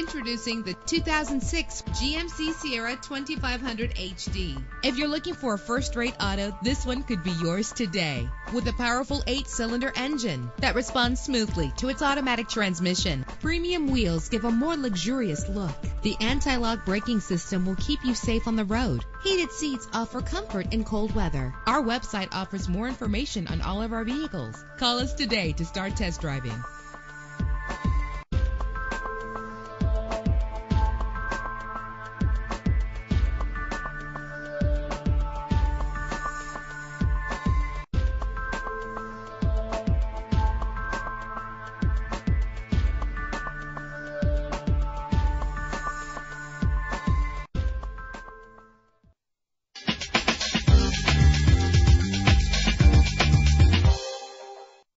Introducing the 2006 GMC Sierra 2500 HD. If you're looking for a first-rate auto, this one could be yours today. With a powerful eight-cylinder engine that responds smoothly to its automatic transmission, premium wheels give a more luxurious look. The anti-lock braking system will keep you safe on the road. Heated seats offer comfort in cold weather. Our website offers more information on all of our vehicles. Call us today to start test driving.